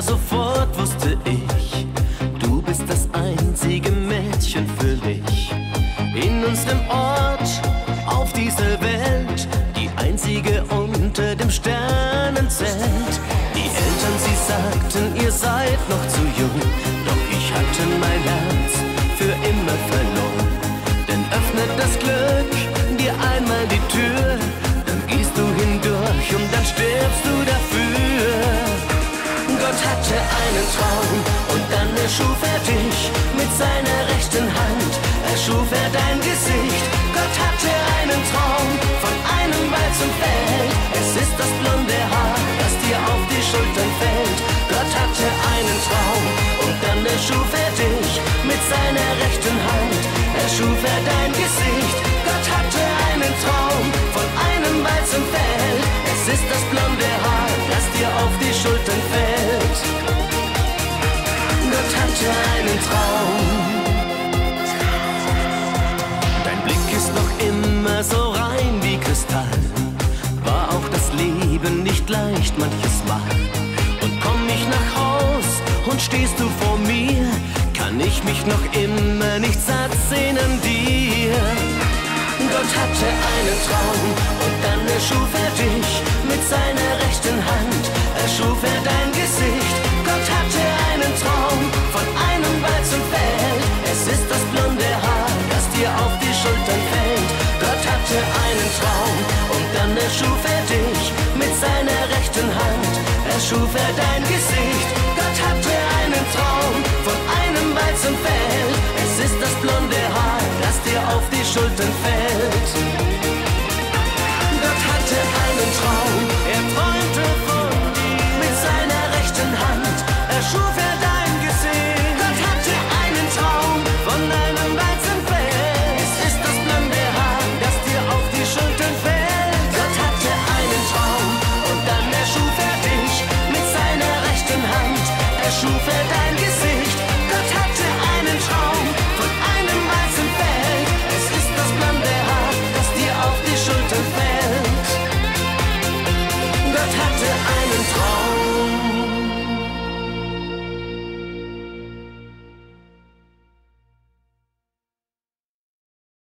Sofort wusste ich, du bist das einzige Mädchen für mich. In unserem Ort, auf dieser Welt, die einzige unter dem Sternenzelt. Die Eltern, sie sagten, ihr seid noch zu jung, doch ich hatte mein Herz für immer verloren. Denn öffnet das Glück dir einmal die Tür, dann gehst du hindurch und dann stirbst du dafür. Gott hatte einen Traum und dann erschuf er dich mit seiner rechten Hand. Erschuf er dein Gesicht. Gott hatte einen Traum von einem weißen Feld. Es ist das blonde Haar, das dir auf die Schultern fällt. Gott hatte einen Traum und dann erschuf er dich mit seiner rechten Hand. Erschuf er dein Gesicht. Gott hatte einen Traum von einem weißen Feld. Es ist das blonde Traum. Dein Blick ist noch immer so rein wie Kristall. War auch das Leben nicht leicht manches Mal. Und komm ich nach Haus und stehst du vor mir, kann ich mich noch immer nicht satt sehen an dir. Gott hatte einen Traum und dann erschuf er dir auf die Schultern fällt. Gott hatte einen Traum und dann erschuf er dich mit seiner rechten Hand. Erschuf er dein Gesicht. Gott hatte einen Traum von einem weißen Feld. Es ist das blonde Haar, das dir auf die Schultern fällt. schuf er dein Gesicht.